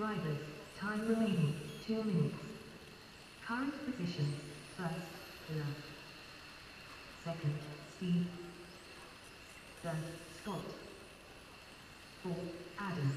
Drivers, time remaining, 2 minutes. Current positions, first, Villa. Second, Steve. Third, Scott. Fourth, Adam.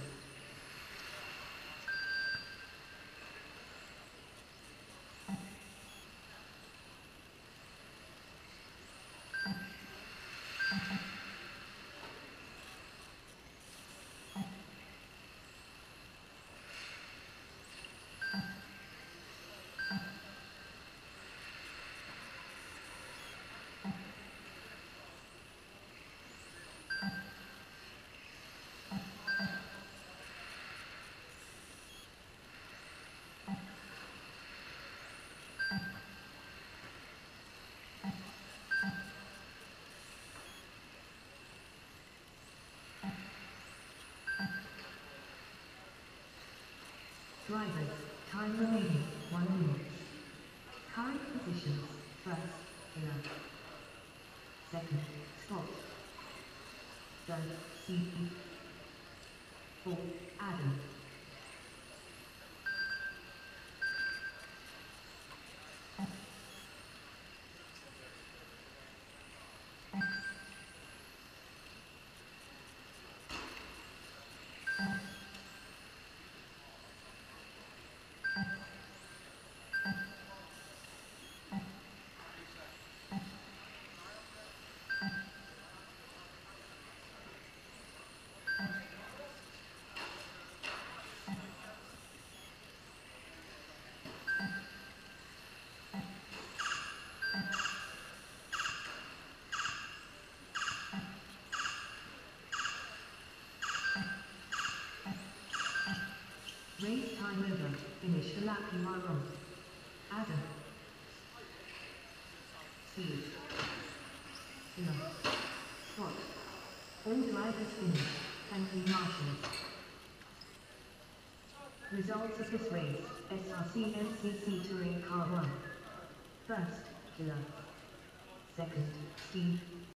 Drivers, time remaining, 1 minute. Current positions, first, Villa. Second, Scott. Third, Steve. Fourth, Adam. Race time over. Finish the lap you are on. Adam. Villa. Scott. All drivers finished. Thank you, marshals. Results of this race, SRC MCC Touring Car 1. First, Villa. Second, Steve.